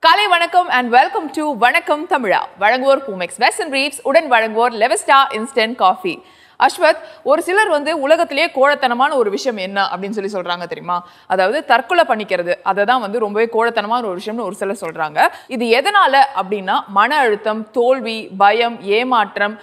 காலை வணக்கம் and welcome to வணக்கம் தமிழா. வழங்குவோர் பூமெக்ஸ் வெஸ்ட் அண்ட் ரீப்ஸ் உடன் வழங்குவோர் லெவஸ்டா இன்ஸ்டன்ட் காஃபி. அஸ்வத் ஒரு சிலர் வந்து உலகத்திலேயே கோழத்தனமான ஒரு விஷயம் என்ன அப்படின்னு சொல்லி சொல்றாங்க தெரியுமா? அதாவது தற்கொலை பண்ணிக்கிறது. அதை தான் வந்து ரொம்பவே கோழத்தனமான ஒரு விஷயம்னு ஒரு சிலர் சொல்றாங்க. இது எதனால அப்படின்னா மன அழுத்தம் தோல்வி பயம் ஏமாற்றம்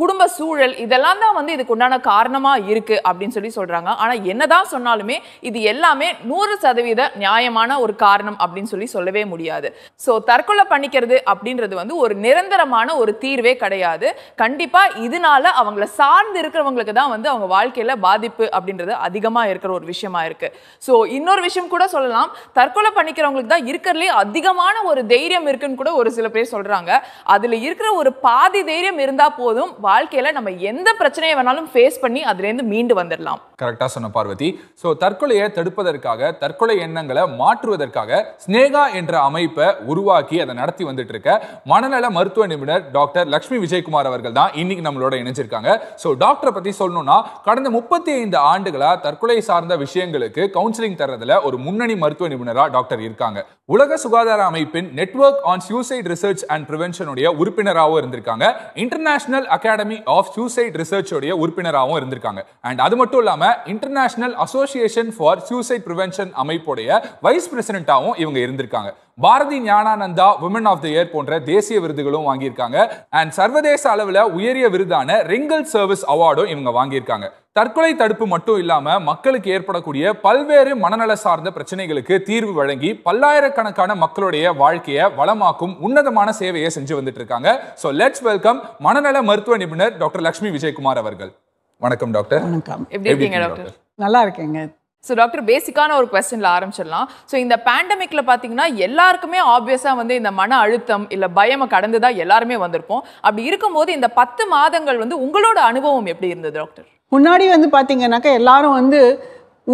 குடும்ப சூழல் இதெல்லாம் தான் வந்து இதுக்கு உண்டான காரணமா இருக்கு அப்படின்னு சொல்லி சொல்றாங்க. ஆனா என்னதான் சொன்னாலுமே இது எல்லாமே நூறு சதவீத நியாயமான ஒரு காரணம் அப்படின்னு சொல்லி சொல்லவே முடியாது. ஸோ தற்கொலை பண்ணிக்கிறது அப்படின்றது வந்து ஒரு நிரந்தரமான ஒரு தீர்வே கிடையாது. கண்டிப்பா இதனால அவங்கள சார்ந்து இருக்கிறவங்களுக்கு தான் வந்து அவங்க வாழ்க்கையில பாதிப்பு அப்படின்றது அதிகமா இருக்கிற ஒரு விஷயமா இருக்கு. ஸோ இன்னொரு விஷயம் கூட சொல்லலாம். தற்கொலை பண்ணிக்கிறவங்களுக்கு தான் இருக்கிறதுலே அதிகமான ஒரு தைரியம் இருக்குன்னு கூட ஒரு சில பேர் சொல்றாங்க. அதில் இருக்கிற ஒரு பாதி தைரியம் இருந்தால் போதும் வாழ்க்கையில் நம்ம எந்த பிரச்சனையை வேணாலும் ஃபேஸ் பண்ணி அதுலேருந்து மீண்டு வந்துடலாம் கரெக்டாக சொன்ன பார்வதி. ஸோ தற்கொலையை தடுப்பதற்காக தற்கொலை எண்ணங்களை மாற்றுவதற்காக ஸ்னேகா என்ற அமைப்பை உருவாக்கி அதை நடத்தி வந்துட்டு இருக்க மனநல மருத்துவ நிபுணர் டாக்டர் லட்சுமி விஜயகுமார் அவர்கள் தான் இன்னைக்கு நம்மளோட இணைஞ்சிருக்காங்க. ஸோ டாக்டர் பத்தி சொல்லணும்னா கடந்த முப்பத்தி ஐந்து ஆண்டுகளா தற்கொலை சார்ந்த விஷயங்களுக்கு கவுன்சிலிங் தர்றதுல ஒரு முன்னணி மருத்துவ நிபுணரா டாக்டர் இருக்காங்க. உலக சுகாதார அமைப்பின் network on suicide research and ப்ரிவென்ஷனுடைய உறுப்பினராகவும் இருந்திருக்காங்க. International academy of suicide research உடைய உறுப்பினராகவும் இருந்திருக்காங்க. அண்ட் அது மட்டும் இல்லாம international association for suicide prevention அமைப்புடைய vice பிரசிடென்ட்டாகவும் இவங்க இருந்திருக்காங்க. Bharathi Gnanananda women of the year போன்ற தேசிய விருதுகளும் வாங்கியிருக்காங்க. அண்ட் சர்வதேச அளவில் உயரிய விருதான ரிங்கல் சர்வீஸ் அவார்டும் இவங்க வாங்கியிருக்காங்க. தற்கொலை தடுப்பு மட்டும் இல்லாம மக்களுக்கு ஏற்படக்கூடிய பல்வேறு மனநல சார்ந்த பிரச்சனைகளுக்கு தீர்வு வழங்கி பல்லாயிரக்கணக்கான மக்களுடைய வாழ்க்கையை வளமாக்கும் உன்னதமான சேவையை செஞ்சு வந்துட்டு இருக்காங்க ஸோ லெட்ஸ் வெல்கம் மனநல மருத்துவ நிபுணர் டாக்டர் லட்சுமி விஜயகுமார் அவர்கள். வணக்கம் டாக்டர். வணக்கம். எப்படி இருக்கீங்க டாக்டர்? நல்லா இருக்கேங்க. ஸோ டாக்டர் பேசிக்கான ஒரு கொஸ்டின்ல ஆரம்பிச்சிடலாம். ஸோ இந்த பேண்டமிக்கில் பார்த்தீங்கன்னா எல்லாருக்குமே ஆப்வியஸாக வந்து இந்த மன அழுத்தம் இல்லை பயமை கடந்து தான் எல்லாருமே வந்திருப்போம். அப்படி இருக்கும்போது இந்த பத்து மாதங்கள் வந்து உங்களோட அனுபவம் எப்படி இருந்தது டாக்டர் முன்னாடி வந்து பார்த்தீங்கன்னாக்கா எல்லாரும் வந்து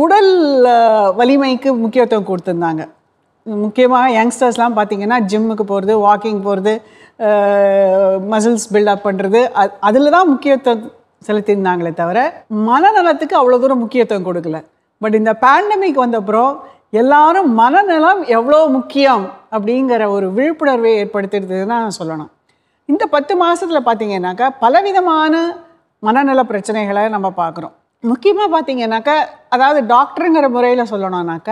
உடல் வலிமைக்கு முக்கியத்துவம் கொடுத்துருந்தாங்க. முக்கியமாக யங்ஸ்டர்ஸ்லாம் பார்த்தீங்கன்னா ஜிம்முக்கு போகிறது வாக்கிங் போகிறது மசில்ஸ் பில்டப் பண்ணுறது அதில் தான் முக்கியத்துவம் செலுத்தியிருந்தாங்களே தவிர மனநலத்துக்கு அவ்வளோ தூரம் முக்கியத்துவம் கொடுக்கல. பட் இந்த பேண்டமிக் வந்தப்புறம் எல்லாரும் மனநலம் எவ்வளோ முக்கியம் அப்படிங்கிற ஒரு விழிப்புணர்வை ஏற்படுத்திடுதுன்னு சொல்லணும். இந்த பத்து மாதத்தில் பார்த்தீங்கன்னாக்கா பலவிதமான மனநல பிரச்சனைகளை நம்ம பார்க்குறோம். முக்கியமாக பார்த்தீங்கன்னாக்கா அதாவது டாக்டருங்கிற முறையில் சொல்லணும்னாக்க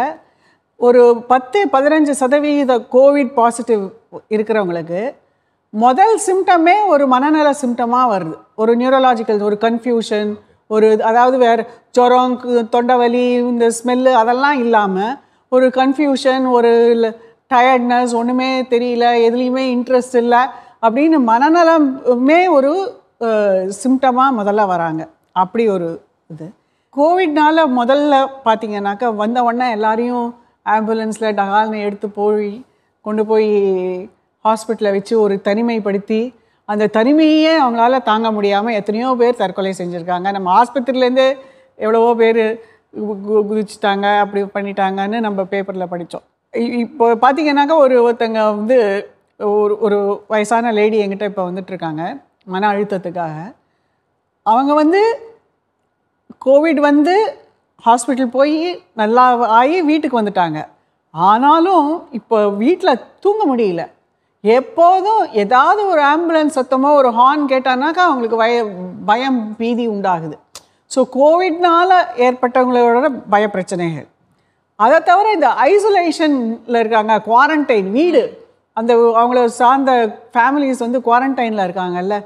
ஒரு பத்து பதினஞ்சு சதவீத கோவிட் பாசிட்டிவ் இருக்கிறவங்களுக்கு முதல் சிம்டமே ஒரு மனநல சிம்டமாக வருது. ஒரு நியூரலாஜிக்கல் ஒரு கன்ஃபியூஷன் ஒரு அதாவது வேறு ஜுரம் தொண்டவலி இந்த ஸ்மெல்லு அதெல்லாம் இல்லாமல் ஒரு கன்ஃபியூஷன் ஒரு டயர்ட்னஸ் ஒன்றுமே தெரியல எதுலேயுமே இன்ட்ரெஸ்ட் இல்லை அப்படின்னு மனநலமே ஒரு சிம்டமாக முதல்ல வராங்க. அப்படி ஒரு இது. கோவிட்னால் முதல்ல பார்த்தீங்கன்னாக்கா வந்த உடனே எல்லாரையும் ஆம்புலன்ஸில் டகால்னு எடுத்து போய் கொண்டு போய் ஹாஸ்பிட்டலில் வச்சு ஒரு தனிமைப்படுத்தி அந்த தனிமையே அவங்களால தாங்க முடியாமல் எத்தனையோ பேர் தற்கொலை செஞ்சுருக்காங்க. நம்ம ஆஸ்பத்திரிலேருந்து எவ்வளவோ பேர் குதிச்சிட்டாங்க அப்படி பண்ணிட்டாங்கன்னு நம்ம பேப்பரில் படித்தோம் இப்போ பார்த்தீங்கன்னாக்கா ஒரு ஒருத்தங்க வந்து ஒரு ஒரு வயசான லேடி என்கிட்ட இப்போ வந்துட்டுருக்காங்க மன அழுத்தத்துக்காக. அவங்க வந்து கோவிட் வந்து ஹாஸ்பிட்டல் போய் நல்லா ஆகி வீட்டுக்கு வந்துட்டாங்க. ஆனாலும் இப்போ வீட்டில் தூங்க முடியல. எப்போதும் ஏதாவது ஒரு ஆம்புலன்ஸ் சத்தமோ ஒரு ஹார்ன் கேட்டானாக்கா அவங்களுக்கு வய பயம் பீதி உண்டாகுது. ஸோ கோவிட்னால ஏற்பட்டவங்களோட பயப்பிரச்சனைகள். அதை தவிர இந்த ஐசோலேஷனில் இருக்காங்க குவாரண்டைன் வீடு. அந்த அவங்கள சார்ந்த ஃபேமிலிஸ் வந்து குவாரண்டைனில் இருக்காங்கல்ல.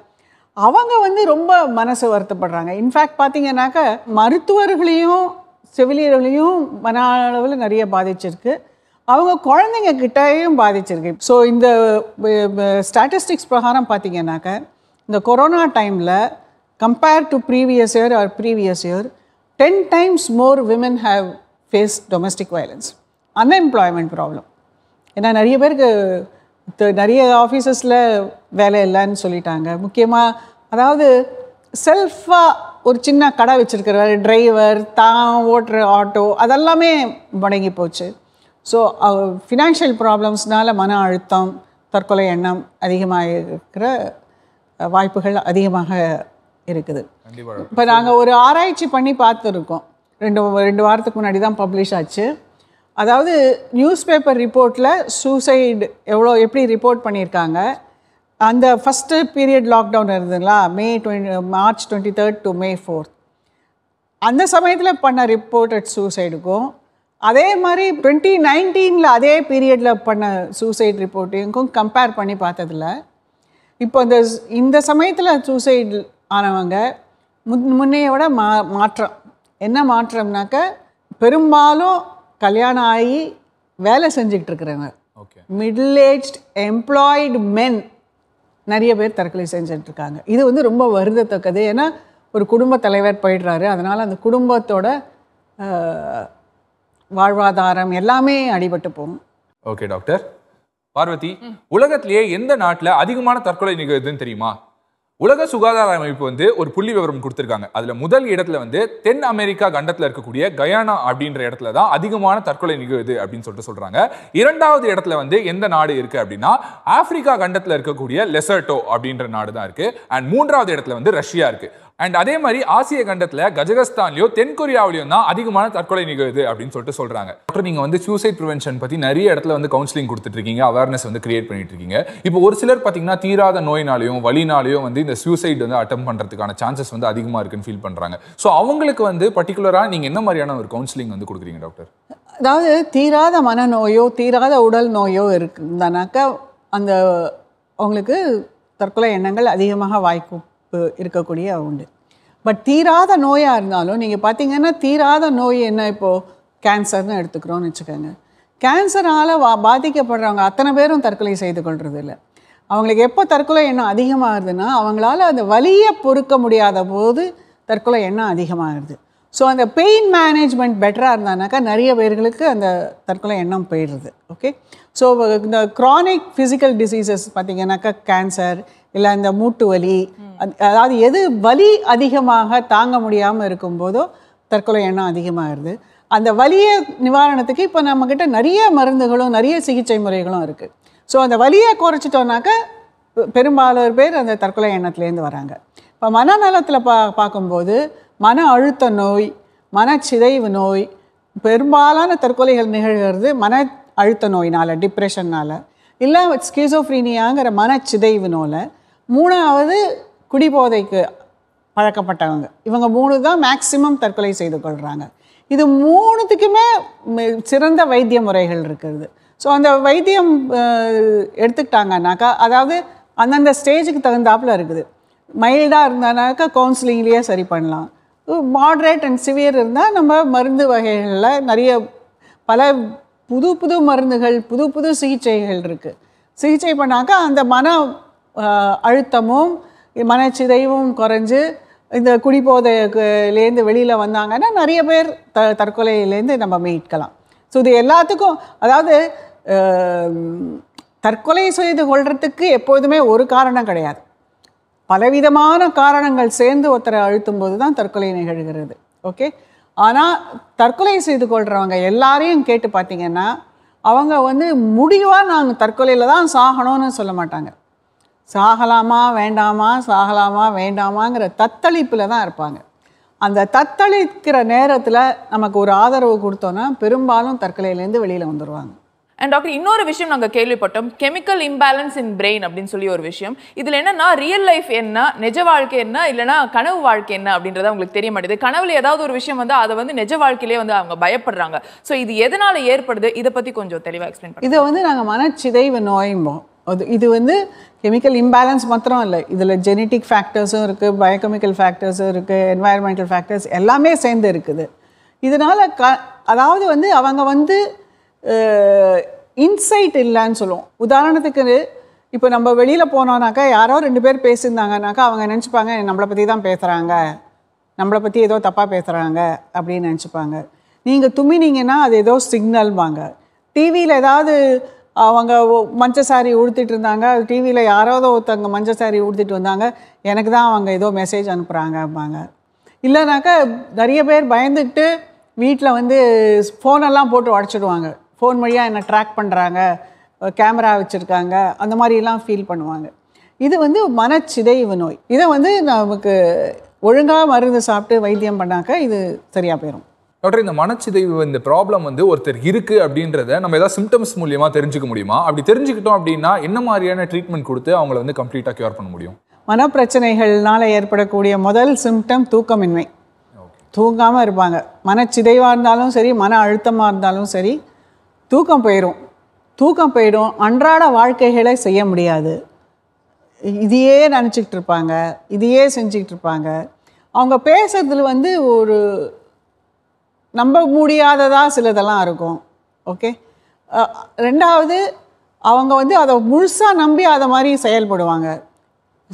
அவங்க வந்து ரொம்ப மனசு வருத்தப்படுறாங்க. இன்ஃபேக்ட் பார்த்தீங்கன்னாக்கா மருத்துவர்களையும் செவிலியர்களையும் மன அளவில் நிறைய பாதிச்சிருக்கு. அவங்க குழந்தைங்க கிட்டேயும் பாதிச்சிருக்கு. ஸோ இந்த ஸ்டாட்டிஸ்டிக்ஸ் பிரகாரம் பார்த்தீங்கன்னாக்கா இந்த கொரோனா டைமில் compare to previous year or previous year ten times more women have face domestic violence unemployment problem ஏன்னா நிறைய பேருக்கு நிறைய ஆஃபீஸஸில் வேலை இல்லைன்னு சொல்லிட்டாங்க. முக்கியமாக அதாவது செல்ஃபாக ஒரு சின்ன கடை வச்சுருக்கிறவர் டிரைவர் தான் ஓட்டுற ஆட்டோ அதெல்லாமே முடங்கி போச்சு. ஸோ ஃபினான்ஷியல் ப்ராப்ளம்ஸ்னால மன அழுத்தம் தற்கொலை எண்ணம் அதிகமாக இருக்கிற வாய்ப்புகள் அதிகமாக இருக்குது. இப்போ நாங்கள் ஒரு ஆராய்ச்சி பண்ணி பார்த்துருக்கோம். ரெண்டு ரெண்டு வாரத்துக்கு முன்னாடி தான் பப்ளிஷ் ஆச்சு. அதாவது நியூஸ் பேப்பர் ரிப்போர்ட்டில் சூசைடு எவ்வளோ எப்படி ரிப்போர்ட் பண்ணியிருக்காங்க? அந்த first period lockdown இருந்ததுங்களா? May twenty March twenty third to May fourth அந்த சமயத்தில் பண்ண ரிப்போர்ட்டட் சூசைடுக்கும் அதே மாதிரி டுவெண்ட்டி நைன்டீனில் அதே பீரியடில் பண்ண சூசைட் ரிப்போர்ட்டையும் கம்பேர் பண்ணி பார்த்ததில்ல இப்போ இந்த இந்த சமயத்தில் சூசைட் ஆனவங்க முன் முன்னைய விட மா மாற்றம். என்ன மாற்றம்னாக்க பெரும்பாலும் கல்யாணம் ஆகி வேலை செஞ்சுக்கிட்டு இருக்கிறவங்க. Okay. Middle aged employed men நிறைய பேர் தற்கொலை செஞ்சுட்டு இருக்காங்க. இது வந்து ரொம்ப வருந்தத்தக்கது. ஏன்னா ஒரு குடும்ப தலைவர் போயிடுறாரு. அதனால் அந்த குடும்பத்தோட வாழ்வாதாரம் எல்லாமே அடிபட்டு போகும். ஓகே டாக்டர் பார்வதி உலகத்திலேயே எந்த நாட்டில் அதிகமான தற்கொலை நிகழ்வுதுன்னு தெரியுமா? உலக சுகாதார அமைப்பு வந்து ஒரு புள்ளி விவரம் கொடுத்துருக்காங்க. அதில் முதல் இடத்துல வந்து தென் அமெரிக்கா கண்டத்தில் இருக்கக்கூடிய கயானா அப்படின்ற இடத்துல தான் அதிகமான தற்கொலை நிகழ்வுது அப்படின்னு சொல்லிட்டு சொல்கிறாங்க இரண்டாவது இடத்துல வந்து எந்த நாடு இருக்குது அப்படின்னா ஆப்பிரிக்கா கண்டத்தில் இருக்கக்கூடிய லெசர்டோ அப்படின்ற நாடு தான் இருக்குது அண்ட் மூன்றாவது இடத்துல வந்து ரஷ்யா இருக்குது அண்ட் அதே மாதிரி ஆசிய கண்டத்தில் கஜகஸ்தான்லையோ தென்கொரியாவிலையும் தான் அதிகமான தற்கொலை நிகழ்வு அப்படின்னு சொல்லிட்டு சொல்கிறாங்க டாக்டர் நீங்கள் வந்து சூசைட் ப்ரிவென்ஷன் பற்றி நிறைய இடத்துல வந்து கவுன்சிலிங் கொடுத்துட்ருக்கீங்க அவேர்னஸ் வந்து கிரியேட் பண்ணிட்டு இருக்கீங்க இப்போ ஒரு சிலர் பார்த்தீங்கன்னா தீராத நோயினாலையும் வழினாலையும் வந்து இந்த சூசைட் வந்து அட்டம் பண்ணுறதுக்கான சான்சஸ் வந்து அதிகமாக இருக்குன்னு ஃபீல் பண்ணுறாங்க ஸோ அவங்களுக்கு வந்து பர்டிகுலராக நீங்கள் என்ன மாதிரியான ஒரு கவுன்சிலிங் வந்து கொடுக்குறீங்க டாக்டர் அதாவது தீராத மனநோயோ தீராத உடல் நோயோ இருக்குனாக்கா அந்த அவங்களுக்கு தற்கொலை எண்ணங்கள் அதிகமாக வாய்க்கும். இருக்கக்கூடிய உண்டு. பட் தீராத நோயாக இருந்தாலும் நீங்கள் பார்த்தீங்கன்னா தீராத நோய் என்ன இப்போது கேன்சர்னு எடுத்துக்கிறோம்னு வச்சுக்கோங்க. கேன்சரால் வா பாதிக்கப்படுறவங்க அத்தனை பேரும் தற்கொலை செய்து கொள்வது இல்லை அவங்களுக்கு எப்போ தற்கொலை எண்ணம் அதிகமாகுதுன்னா அவங்களால அந்த வலியை பொறுக்க முடியாத போது தற்கொலை எண்ணம் அதிகமாகுது. ஸோ அந்த பெயின் மேனேஜ்மெண்ட் பெட்டராக இருந்தானாக்கா நிறைய பேர்களுக்கு அந்த தற்கொலை எண்ணம் போயிடுது. ஓகே ஸோ இந்த க்ரானிக் ஃபிசிக்கல் டிசீசஸ் பார்த்தீங்கன்னாக்கா கேன்சர் இல்லை இந்த மூட்டு வலி அதாவது எது வலி அதிகமாக தாங்க முடியாமல் இருக்கும்போதோ தற்கொலை எண்ணம் அதிகமாகிடுது அந்த வலியை நிவாரணத்துக்கு இப்போ நம்மக்கிட்ட நிறைய மருந்துகளும் நிறைய சிகிச்சை முறைகளும் இருக்குது ஸோ அந்த வலியை குறைச்சிட்டோம்னாக்கா பெரும்பாலோர் பேர் அந்த தற்கொலை எண்ணத்துலேருந்து வராங்க. இப்போ மனநலத்தில் பா பார்க்கும்போது மன அழுத்த நோய் மனச்சிதைவு நோய் பெரும்பாலான தற்கொலைகள் நிகழ்கிறது மன அழுத்த நோயினால் டிப்ரெஷன்னால். இல்லை ஸ்கீசோஃப்ரீனியாங்கிற மனச்சிதைவு நோயில் மூணாவது குடிபோதைக்கு பழக்கப்பட்டவங்க. இவங்க மூணு தான் மேக்சிமம் தற்கொலை செய்து கொள்கிறாங்க இது மூணுத்துக்குமே சிறந்த வைத்திய முறைகள் இருக்கிறது ஸோ அந்த வைத்தியம் எடுத்துக்கிட்டாங்கன்னாக்கா அதாவது அந்தந்த ஸ்டேஜுக்கு தகுந்தாப்புல இருக்குது. மைல்டாக இருந்தானாக்கா கவுன்சிலிங்லேயே சரி பண்ணலாம். மாட்ரேட் அண்ட் சிவியர் இருந்தால் நம்ம மருந்து வகைகளில் நிறைய பல புது புது மருந்துகள் புது புது சிகிச்சைகள் இருக்குது சிகிச்சை பண்ணாக்கா அந்த மன அழுத்தமும் மனச்சிதைவும் குறைஞ்சு இந்த குடிபோதையிலேருந்து வெளியில் வந்தாங்கன்னா நிறைய பேர் த தற்கொலையிலேருந்து நம்ம மீட்கலாம். ஸோ இது எல்லாத்துக்கும் அதாவது தற்கொலை செய்து கொள்றதுக்கு எப்போதுமே ஒரு காரணம் கிடையாது. பலவிதமான காரணங்கள் சேர்ந்து ஒருத்தரை அழுத்தும் போது தான் தற்கொலை நிகழ்கிறது. ஓகே ஆனால் தற்கொலை செய்து கொள்கிறவங்க எல்லாரையும் கேட்டு பார்த்தீங்கன்னா அவங்க வந்து முடிவாக நாங்கள் தற்கொலையில் தான் சாகணும்னு சொல்ல மாட்டாங்க. சாகலாமா வேண்டாமா சாகலாமா வேண்டாமாங்கிற தத்தளிப்பில் தான் இருப்பாங்க. அந்த தத்தளிக்கிற நேரத்தில் நமக்கு ஒரு ஆதரவு கொடுத்தோன்னா பெரும்பாலும் தற்கொலையிலேருந்து வெளியில் வந்துடுவாங்க அண்ட் டாக்டர் இன்னொரு விஷயம் நாங்கள் கேள்விப்பட்டோம். கெமிக்கல் இம்பேலன்ஸ் இன் பிரெயின் அப்படின்னு சொல்லி ஒரு விஷயம். இதில் என்னன்னா ரியல் லைஃப் என்ன நிஜ வாழ்க்கை என்ன இல்லைன்னா கனவு வாழ்க்கை என்ன அப்படின்றத உங்களுக்கு தெரிய மாட்டேது. கனவுல ஏதாவது ஒரு விஷயம் வந்து அதை வந்து நிஜ வாழ்க்கையிலே வந்து அவங்க பயப்படுறாங்க. ஸோ இது எதனால ஏற்படுது? இதை பற்றி கொஞ்சம் தெளிவாக எக்ஸ்பிளைன் இதை வந்து நாங்கள் மனச்சிதைவு நோயும்போம் அது இது வந்து கெமிக்கல் இம்பேலன்ஸ் மாத்திரம் இல்லை. இதில் ஜெனட்டிக் ஃபேக்டர்ஸும் இருக்குது பயோகெமிக்கல் ஃபேக்டர்ஸும் இருக்குது என்வாயர்மெண்டல் ஃபேக்டர்ஸ் எல்லாமே சேர்ந்து இருக்குது. இதனால் க அதாவது வந்து அவங்க வந்து இன்சைட் இல்லைன்னு சொல்லுவோம். உதாரணத்துக்கு இப்போ நம்ம வெளியில் போனோம்னாக்கா யாரோ ரெண்டு பேர் பேசியிருந்தாங்கனாக்கா அவங்க நினச்சிப்பாங்க நம்மளை பற்றி தான் பேசுகிறாங்க நம்மளை பற்றி ஏதோ தப்பாக பேசுகிறாங்க அப்படின்னு நினச்சிப்பாங்க. நீங்கள் தும்மினீங்கன்னா அது ஏதோ சிக்னல்வாங்க டிவியில் ஏதாவது அவங்க மஞ்சள் மஞ்ச சாரி உடுத்திட்டு இருந்தாங்க. டிவியில் யாராவது ஒருத்தவங்க மஞ்ச சாரி உடுத்திட்டு வந்தாங்க. எனக்கு தான் அவங்க ஏதோ மெசேஜ் அனுப்புகிறாங்கம்பாங்க இல்லைனாக்கா நிறைய பேர் பயந்துக்கிட்டு வீட்டில் வந்து ஃபோனெல்லாம் போட்டு உடச்சிடுவாங்க. ஃபோன் வழியாக என்ன ட்ராக் பண்ணுறாங்க கேமரா வச்சுருக்காங்க அந்த மாதிரிலாம் ஃபீல் பண்ணுவாங்க. இது வந்து மனச்சிதைவு நோய். இதை வந்து நமக்கு ஒழுங்காக மருந்து சாப்பிட்டு வைத்தியம் பண்ணாக்க இது சரியாக போயிடும் டாக்டர் இந்த மனச்சிதைவு இந்த ப்ராப்ளம் வந்து ஒருத்தர் இருக்கு அப்படின்றத நம்ம ஏதாவது சிம்டம்ஸ் மூலியமா தெரிஞ்சுக்க முடியுமா? அப்படி தெரிஞ்சுக்கிட்டோம் அப்படின்னா என்ன மாதிரியான ட்ரீட்மெண்ட் கொடுத்து அவங்கள வந்து கம்ப்ளீட்டாக கியூர் பண்ண முடியும்? மனப்பிரச்சனைகள்னால ஏற்படக்கூடிய முதல் சிம்டம் தூக்கமின்மை. தூங்காமல் இருப்பாங்க. மனச்சிதைவாக இருந்தாலும் சரி மன அழுத்தமாக இருந்தாலும் சரி தூக்கம் போயிடும் தூக்கம் போயிடும். அன்றாட வாழ்க்கைகளை செய்ய முடியாது. இதையே நினச்சிக்கிட்டு இருப்பாங்க. இதையே செஞ்சுக்கிட்டு இருப்பாங்க. அவங்க பேசுறதுல வந்து ஒரு நம்ப முடியாததாக சிலதெல்லாம் இருக்கும். ஓகே? ரெண்டாவது அவங்க வந்து அதை முழுசாக நம்பி அதை மாதிரி செயல்படுவாங்க.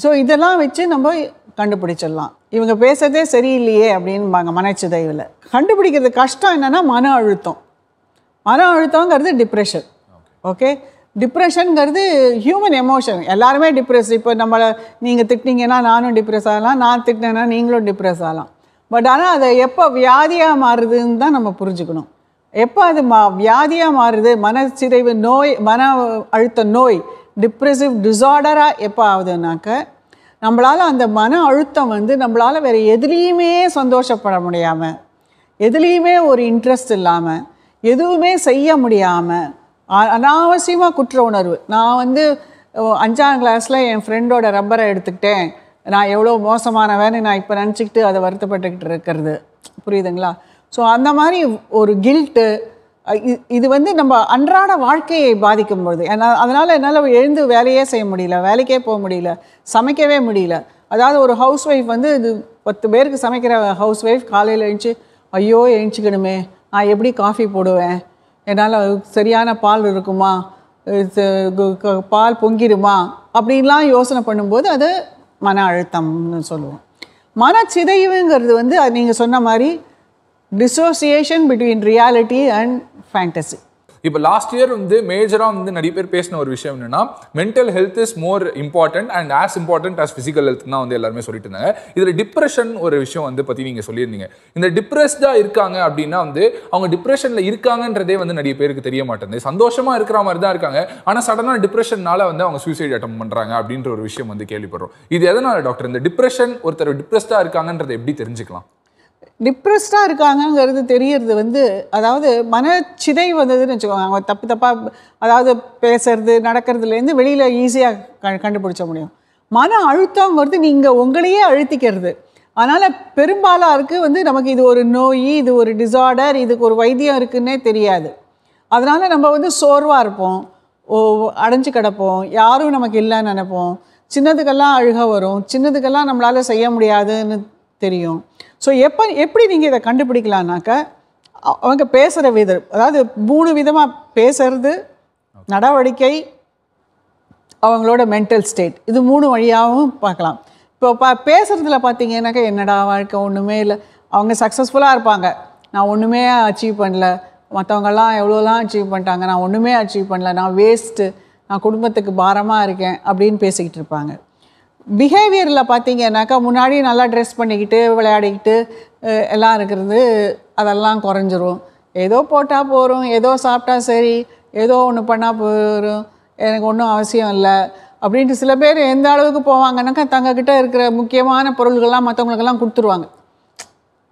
ஸோ இதெல்லாம் வச்சு நம்ம கண்டுபிடிச்சிடலாம். இவங்க பேசுறதே சரியில்லையே அப்படின்பாங்க மனச்சிதைவில். கண்டுபிடிக்கிறது கஷ்டம் என்னன்னா மன அழுத்தம். மன அழுத்தங்கிறது டிப்ரெஷன் ஓகே டிப்ரெஷனுங்கிறது ஹியூமன் எமோஷன் எல்லாருமே டிப்ரெஸ் இப்போ நம்மளை நீங்கள் திட்டிங்கன்னா நானும் டிப்ரெஸ் ஆகலாம். நான் திட்டினேன்னா நீங்களும் டிப்ரெஸ் ஆகலாம். பட் ஆனால் அதை எப்போ வியாதியாக மாறுதுன்னு தான் நம்ம புரிஞ்சுக்கணும். எப்போ அது மா வியாதியாக மாறுது மனச்சிதைவு நோய் மன அழுத்த நோய் டிப்ரெசிவ் டிசார்டராக எப்போ ஆகுதுனாக்க நம்மளால் அந்த மன அழுத்தம் வந்து நம்மளால் வேறு எதுலேயுமே சந்தோஷப்பட முடியாமல் எதுலேயுமே ஒரு இன்ட்ரெஸ்ட் இல்லாமல் எதுவுமே செய்ய முடியாமல் அனாவசியமாக குற்ற உணர்வு. நான் வந்து அஞ்சாம் கிளாஸில் என் ஃப்ரெண்டோட ரப்பரை எடுத்துக்கிட்டேன். நான் எவ்வளோ மோசமானவன்னு நான் இப்போ நினச்சிக்கிட்டு அதை வருத்தப்பட்டுக்கிட்டு இருக்கிறது. புரியுதுங்களா? ஸோ அந்த மாதிரி ஒரு கில்ட்டு இது வந்து நம்ம அன்றாட வாழ்க்கையை பாதிக்கும் பொழுது. ஏன்னா அதனால் என்னால் எழுந்து வேலையே செய்ய முடியல வேலைக்கே போக முடியல சமைக்கவே முடியல. அதாவது ஒரு ஹவுஸ் ஒய்ஃப் வந்து இது பத்து பேருக்கு சமைக்கிற ஹவுஸ் ஒய்ஃப் காலையில் எழுந்துச்சு ஐயோ எழுந்துக்கணுமே நான் எப்படி காஃபி போடுவேன்? என்னால் சரியான பால் இருக்குமா? பால் பொங்கிடுமா? அப்படின்லாம் யோசனை பண்ணும்போது அது மன அழுத்தம்னு சொல்லுவோம். மனச்சிதைவுங்கிறது வந்து நீங்கள் சொன்ன மாதிரி dissociation between reality and fantasy இப்போ லாஸ்ட் இயர் வந்து மேஜராக வந்து நிறைய பேர் பேசின ஒரு விஷயம் என்னன்னா mental health is more important and as important as physical health தான் வந்து எல்லாருமே சொல்லிட்டு இருந்தாங்க. இதில் டிப்ரெஷன் ஒரு விஷயம் வந்து பற்றி நீங்கள் சொல்லியிருந்தீங்க. இந்த டிப்ரெஸ்டாக இருக்காங்க அப்படின்னா வந்து அவங்க டிப்ரெஷனில் இருக்காங்கன்றதே வந்து நிறைய பேருக்கு தெரிய மாட்டேங்குது. சந்தோஷமாக இருக்கிற மாதிரி தான் இருக்காங்க. ஆனால் சடனாக டிப்ரெஷன்னால வந்து அவங்க சூசைட் அட்டம் பண்ணுறாங்க அப்படின்ற ஒரு விஷயம் வந்து கேள்விப்படுறோம். இது எதனால டாக்டர் இந்த டிப்ரெஷன் ஒருத்தர் டிப்ரெஸ்டாக இருக்காங்கன்றதை எப்படி தெரிஞ்சுக்கலாம்? டிப்ரெஸ்டாக இருக்காங்கங்கிறது தெரியறது வந்து அதாவது மனச்சிதை வந்ததுன்னு வச்சுக்கோங்க. அவங்க தப்பு தப்பாக அதாவது பேசுறது நடக்கிறதுலேருந்து வெளியில் ஈஸியாக க கண்டுபிடிச்ச முடியும். மன அழுத்தங்கிறது நீங்கள் உங்களையே அழுத்திக்கிறது. அதனால் பெரும்பாலாருக்கு வந்து நமக்கு இது ஒரு நோய் இது ஒரு டிசார்டர் இதுக்கு ஒரு வைத்தியம் இருக்குன்னே தெரியாது. அதனால் நம்ம வந்து சோர்வாக இருப்போம். ஓ அடைஞ்சு கிடப்போம். யாரும் நமக்கு இல்லைன்னு நினைப்போம். சின்னதுக்கெல்லாம் அழுக வரும். சின்னதுக்கெல்லாம் நம்மளால் செய்ய முடியாதுன்னு தெரியும். ஸோ எப்போ எப்படி நீங்கள் இதை கண்டுபிடிக்கலான்னாக்க அவங்க பேசுகிற விதம் அதாவது மூணு விதமாக பேசுறது நடவடிக்கை அவங்களோட மென்டல் ஸ்டேட் இது மூணு வழியாகவும் பார்க்கலாம். இப்போ பா பேசுகிறதுல பார்த்தீங்கன்னாக்கா என்னடா வாழ்க்கை ஒன்றுமே இல்லை. அவங்க சக்ஸஸ்ஃபுல்லாக இருப்பாங்க. நான் ஒன்றுமே அச்சீவ் பண்ணல. மற்றவங்கெல்லாம் எவ்வளோலாம் அச்சீவ் பண்ணிட்டாங்க நான் ஒன்றுமே அச்சீவ் பண்ணல. நான் வேஸ்ட்டு நான் குடும்பத்துக்கு பாரமாக இருக்கேன் அப்படின்னு பேசிக்கிட்டு இருப்பாங்க. பிஹேவியரில் பார்த்தீங்கன்னாக்கா முன்னாடி நல்லா ட்ரெஸ் பண்ணிக்கிட்டு விளையாடிக்கிட்டு எல்லாம் இருக்கிறது அதெல்லாம் குறைஞ்சிரும். ஏதோ போட்டால் போகிறோம் ஏதோ சாப்பிட்டா சரி ஏதோ ஒன்று பண்ணால் போகிறோம் எனக்கு ஒன்றும் அவசியம் இல்லை. அப்படின்ட்டு சில பேர் எந்த அளவுக்கு போவாங்கன்னாக்கா தங்கக்கிட்ட இருக்கிற முக்கியமான பொருள்கள்லாம் மற்றவங்களுக்கெல்லாம் கொடுத்துருவாங்க.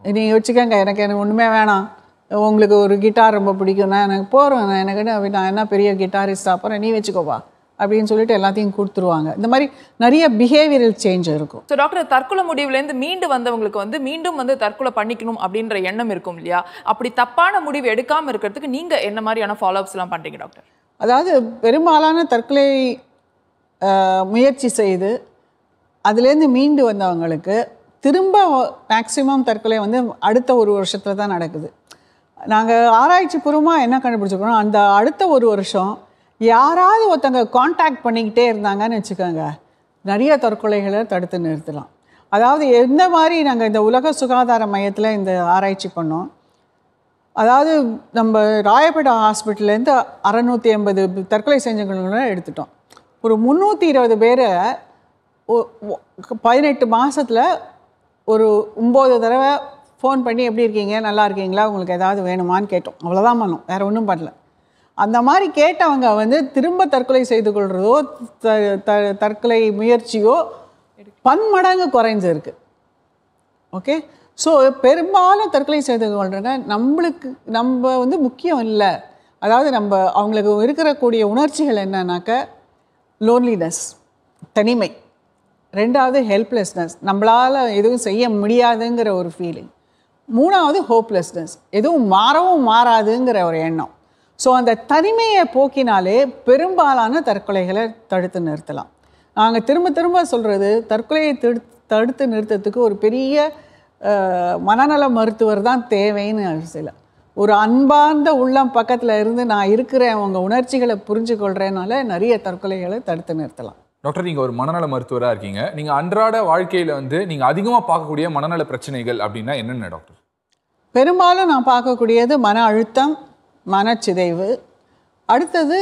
நீங்கள் வச்சுக்கோங்க எனக்கு எனக்கு ஒன்றுமே வேணாம். உங்களுக்கு ஒரு கிட்டார் ரொம்ப பிடிக்கும்னா எனக்கு போகிறோம் நான் எனக்கு நான் என்ன பெரிய கிட்டாரிஸ்டாக போகிறேன் நீ வச்சுக்கோவா அப்படின்னு சொல்லிட்டு எல்லாத்தையும் கொடுத்துருவாங்க. இந்த மாதிரி நிறைய பிஹேவியரல் சேஞ்ச் இருக்கும். ஸோ டாக்டர் தற்கொலை முடிவுலேருந்து மீண்டு வந்தவங்களுக்கு வந்து மீண்டும் வந்து தற்கொலை பண்ணிக்கணும் அப்படின்ற எண்ணம் இருக்கும் இல்லையா? அப்படி தப்பான முடிவு எடுக்காம இருக்கிறதுக்கு நீங்க என்ன மாதிரியான ஃபாலோஅப்ஸ் எல்லாம் பண்றீங்க டாக்டர் அதாவது பெரும்பாலான தற்கொலை முயற்சி செய்து அதுலேருந்து மீண்டு வந்தவங்களுக்கு திரும்ப மேக்ஸிமம் தற்கொலை வந்து அடுத்த ஒரு வருஷத்தில் தான் நடக்குது. நாங்கள் ஆராய்ச்சி பூர்வமாக என்ன கண்டுபிடிச்சிருக்கோம் அந்த அடுத்த ஒரு வருஷம் யாராவது ஒருத்தங்க காண்டாக்ட் பண்ணிக்கிட்டே இருந்தாங்கன்னு வச்சுக்கோங்க நிறைய தற்கொலைகளை தடுத்து நிறுத்தலாம். அதாவது எந்த மாதிரி நாங்கள் இந்த உலக சுகாதார மையத்தில் இந்த ஆராய்ச்சி பண்ணோம் அதாவது நம்ம ராயப்பேட்டை ஹாஸ்பிட்டல்லேருந்து அறநூற்றி ஐம்பது தற்கொலை செஞ்சவங்களை எடுத்துட்டோம். ஒரு முந்நூற்றி இருபது பேரை ஒ- பதினெட்டு மாதத்தில் ஒரு ஒம்பது தடவை ஃபோன் பண்ணி எப்படி இருக்கீங்க? நல்லா இருக்கீங்களா? உங்களுக்கு ஏதாவது வேணுமான்னு கேட்டோம். அவ்வளோதான் பண்ணோம். வேறு ஒன்றும் பண்ணல. அந்த மாதிரி கேட்டவங்க வந்து திரும்ப தற்கொலை செய்து கொள்றதோ த த- தற்கொலை முயற்சியோ பன்மடங்கு குறைஞ்சிருக்கு. ஓகே? ஸோ பெரும்பாலும் தற்கொலை செய்து கொள்றவங்க நம்மளுக்கு நம்ம வந்து முக்கியம் இல்லை. அதாவது நம்ம அவங்களுக்கு இருக்கக்கூடிய உணர்ச்சிகள் என்னன்னாக்க லோன்லினஸ் தனிமை. ரெண்டாவது ஹெல்ப்லெஸ்னஸ் நம்மளால் எதுவும் செய்ய முடியாதுங்கிற ஒரு ஃபீலிங் மூணாவது ஹோப்லெஸ்னஸ் எதுவும் மாறவும் மாறாதுங்கிற ஒரு எண்ணம். ஸோ அந்த தனிமையை போக்கினாலே பெரும்பாலான தற்கொலைகளை தடுத்து நிறுத்தலாம். நாங்கள் திரும்ப திரும்ப சொல்கிறது தற்கொலையை தடு தடுத்து நிறுத்தத்துக்கு ஒரு பெரிய மனநல மருத்துவர் தான் தேவைன்னு இல்லை ஒரு அன்பார்ந்த உள்ளம் பக்கத்தில் இருந்து நான் இருக்கிறேன் உங்கள் உணர்ச்சிகளை புரிஞ்சு கொள்றேனால நிறைய தற்கொலைகளை தடுத்து நிறுத்தலாம். டாக்டர் நீங்க ஒரு மனநல மருத்துவரா இருக்கீங்க. நீங்க அன்றாட வாழ்க்கையில வந்து நீங்க அதிகமா பார்க்கக்கூடிய மனநல பிரச்சனைகள் அப்படின்னா என்னென்ன டாக்டர்? பெரும்பாலும் நான் பார்க்கக்கூடியது மன அழுத்தம் மனச்சிதைவு. அடுத்தது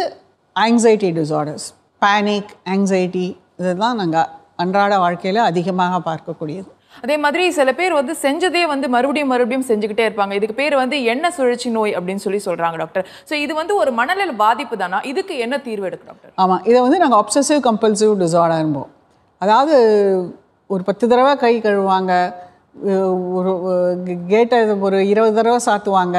ஆங்ஸைட்டி டிசார்டர்ஸ் பேனிக் ஆங்ஸைட்டி இதுதான் நாங்கள் அன்றாட வாழ்க்கையில் அதிகமாக பார்க்கக்கூடியது. அதே மாதிரி சில பேர் வந்து செஞ்சதே வந்து மறுபடியும் மறுபடியும் செஞ்சுக்கிட்டே இருப்பாங்க. இதுக்கு பேர் வந்து எண்ணெய் சுழற்சி நோய் அப்படின்னு சொல்லி சொல்றாங்க டாக்டர் ஸோ இது வந்து ஒரு மனநல பாதிப்பு தானா? இதுக்கு என்ன தீர்வு எடுக்கு டாக்டர் ஆமாம் இதை வந்து நாங்கள் obsessive கம்பல்சிவ் டிசார்டர்ம்போம் அதாவது ஒரு பத்து தடவை கை கழுவுவாங்க அஹ் ஒரு கேட்டை ஒரு இருபது தடவை சாத்துவாங்க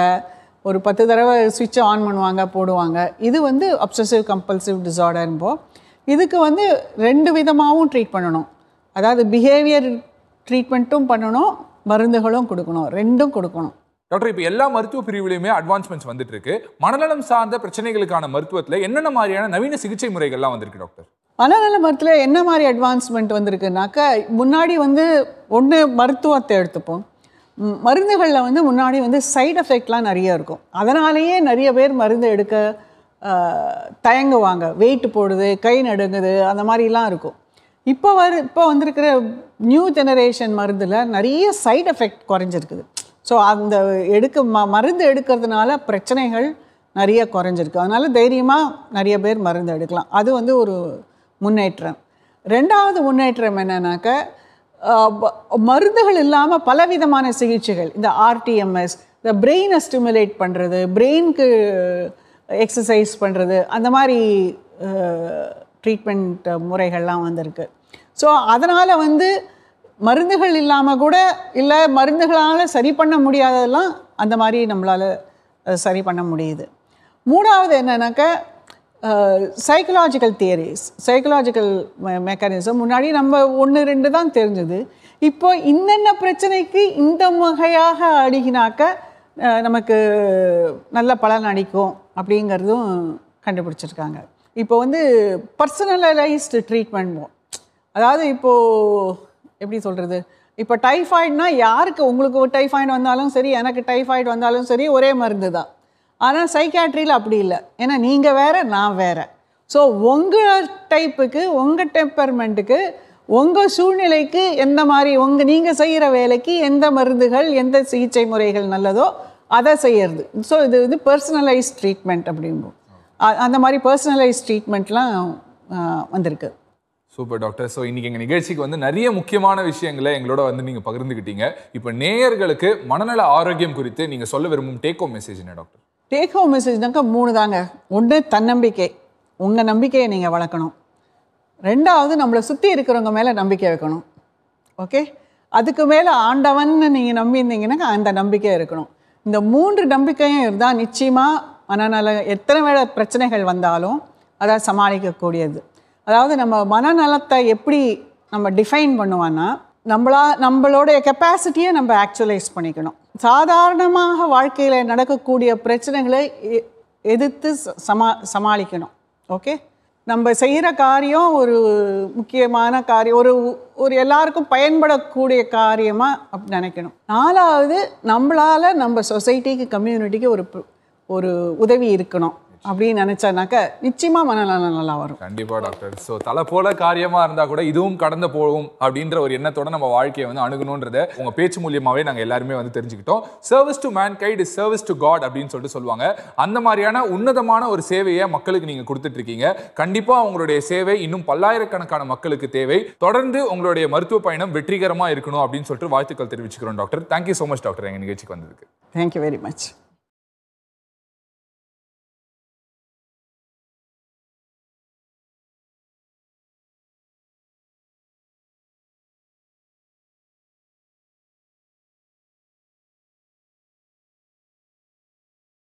ஒரு பத்து தடவை சுவிட்சை ஆன் பண்ணுவாங்க போடுவாங்க. இது வந்து obsessive கம்பல்சிவ் டிசார்டர்ம்போம் இதுக்கு வந்து ரெண்டு விதமாகவும் ட்ரீட் பண்ணணும். அதாவது பிஹேவியர் ட்ரீட்மெண்ட்டும் பண்ணணும் மருந்துகளும் கொடுக்கணும். ரெண்டும் கொடுக்கணும். டாக்டர் இப்போ எல்லா மருத்துவ பிரிவுலையுமே அட்வான்ஸ்மெண்ட்ஸ் வந்துட்டு இருக்கு மனநலம் சார்ந்த பிரச்சனைகளுக்கான மருத்துவத்துல என்னென்ன மாதிரியான நவீன சிகிச்சை முறைகள்லாம் வந்திருக்கு டாக்டர்? மனநல மருத்துவத்தில் என்ன மாதிரி அட்வான்ஸ்மெண்ட் வந்திருக்குனாக்கா முன்னாடி வந்து ஒன்று மருத்துவத்தை எடுத்துப்போம். மருந்துகளில் வந்து முன்னாடி வந்து சைட் எஃபெக்ட்லாம் நிறைய இருக்கும். அதனாலேயே நிறைய பேர் மருந்து எடுக்க தயங்குவாங்க. வெயிட் போடுது கை நடுங்குது அந்த மாதிரிலாம் இருக்கும். இப்போ வரு இப்போ வந்திருக்கிற நியூ ஜெனரேஷன் மருந்தில் நிறைய சைட் எஃபெக்ட் குறைஞ்சிருக்குது. ஸோ அந்த எடுக்க ம மருந்து எடுக்கிறதுனால பிரச்சனைகள் நிறைய குறைஞ்சிருக்கு. அதனால் தைரியமாக நிறைய பேர் மருந்து எடுக்கலாம். அது வந்து ஒரு முன்னேற்றம். ரெண்டாவது முன்னேற்றம் என்னன்னாக்க மருந்துகள் இல்லாமல் பலவிதமான சிகிச்சைகள். இந்த ஆர்டிஎம்எஸ் இந்த பிரெயினை ஸ்டிமுலேட் பண்ணுறது பிரெயினுக்கு எக்ஸசைஸ் பண்ணுறது அந்த மாதிரி ட்ரீட்மெண்ட் முறைகள்லாம் வந்திருக்கு. ஸோ அதனால் வந்து மருந்துகள் இல்லாமல் கூட இல்லை மருந்துகளால் சரி பண்ண முடியாததெல்லாம் அந்த மாதிரி நம்மளால் சரி பண்ண முடியுது. மூணாவது என்னன்னாக்கா சைக்கலாஜிக்கல் தியரிஸ் சைக்கலாஜிக்கல் மெக்கானிசம் முன்னாடி நம்ம ஒன்று ரெண்டு தான் தெரிஞ்சது. இப்போ இன்னென்ன பிரச்சனைக்கு இந்த வகையாக அணுகினாக்க நமக்கு நல்ல பலன் அளிக்கும் அப்படிங்கிறதும் கண்டுபிடிச்சிருக்காங்க. இப்போ வந்து பர்சனலைஸ்டு ட்ரீட்மெண்ட் அதாவது இப்போது எப்படி சொல்கிறது இப்போ டைஃபாய்டுனா யாருக்கு? உங்களுக்கு ஒரு டைஃபாய்டு வந்தாலும் சரி எனக்கு டைஃபாய்டு வந்தாலும் சரி ஒரே மருந்து தான் ஆனால் சைக்காட்ரியில் அப்படி இல்லை. ஏன்னா நீங்கள் வேறு நான் வேறு. ஸோ உங்கள் டைப்புக்கு உங்கள் டெம்பர்மெண்ட்டுக்கு உங்கள் சூழ்நிலைக்கு எந்த மாதிரி உங்கள் நீங்கள் செய்கிற வேலைக்கு எந்த மருந்துகள் எந்த சிகிச்சை முறைகள் நல்லதோ அதை செய்யறது. ஸோ இது வந்து பர்சனலைஸ் ட்ரீட்மெண்ட் அப்படிம்போம் அந்த மாதிரி பர்சனலைஸ் ட்ரீட்மெண்ட்லாம் வந்திருக்கு. சூப்பர் டாக்டர் ஸோ இன்றைக்கி எங்கள் நிகழ்ச்சிக்கு வந்து நிறைய முக்கியமான விஷயங்களை எங்களோட வந்து நீங்கள் பகிர்ந்துக்கிட்டீங்க இப்போ நேயர்களுக்கு மனநல ஆரோக்கியம் குறித்து நீங்கள் சொல்ல விரும்பும் டேக் ஹோம் மெசேஜ் என்ன டாக்டர் டேக் ஹோம் மெசேஜ்னாக்கா மூணு தாங்க ஒன்று தன்னம்பிக்கை. உங்கள் நம்பிக்கையை நீங்கள் வளர்க்கணும். ரெண்டாவது நம்மளை சுற்றி இருக்கிறவங்க மேலே நம்பிக்கை வைக்கணும். ஓகே அதுக்கு மேலே ஆண்டவன் நீங்கள் நம்பியிருந்தீங்கன்னாக்கா அந்த நம்பிக்கை இருக்கணும். இந்த மூன்று நம்பிக்கையும் இருந்தால் நிச்சயமாக மனநல எத்தனை வேலை பிரச்சனைகள் வந்தாலும் அதை சமாளிக்கக்கூடியது. அதாவது நம்ம மனநலத்தை எப்படி நம்ம டிஃபைன் பண்ணுவான்னா நம்மளா நம்மளுடைய கெப்பாசிட்டியை நம்ம ஆக்சுவலைஸ் பண்ணிக்கணும். சாதாரணமாக வாழ்க்கையில் நடக்கக்கூடிய பிரச்சனைகளை எ- எதிர்த்து ச- சமா சமாளிக்கணும். ஓகே நம்ம செய்கிற காரியம் ஒரு முக்கியமான காரியம் ஒரு ஒரு எல்லாருக்கும் பயன்படக்கூடிய காரியமாக அப்படி நினைக்கணும். நாலாவது நம்மளால் நம்ம சொசைட்டிக்கு கம்யூனிட்டிக்கு ஒரு ஒரு உதவி இருக்கணும். அப்படின்னு நினச்சானாக்க நிச்சயமாக மனநலம் நல்லா வரும். கண்டிப்பா டாக்டர். ஸோ தலை போல காரியமா இருந்தா கூட இதுவும் கடந்து போகும் அப்படின்ற ஒரு எண்ணத்தோட நம்ம வாழ்க்கையை வந்து அணுகணுன்றத உங்க பேச்சு மூலியமாவே நாங்க எல்லாருமே வந்து தெரிஞ்சுக்கிட்டோம். Service to mankind is service to God அப்படின்னு சொல்லிட்டு சொல்லுவாங்க. அந்த மாதிரியான உன்னதமான ஒரு சேவையை மக்களுக்கு நீங்க கொடுத்துட்டு இருக்கீங்க கண்டிப்பா உங்களுடைய சேவை இன்னும் பல்லாயிரக்கணக்கான மக்களுக்கு தேவை. தொடர்ந்து உங்களுடைய மருத்துவ பயணம் வெற்றிகரமா இருக்கணும் அப்படின்னு சொல்லிட்டு வாழ்த்துக்கள் தெரிவிச்சுக்கிறோம் doctor. Thank you so much doctor எங்க நிகழ்ச்சிக்கு வந்ததுக்கு. Thank you very much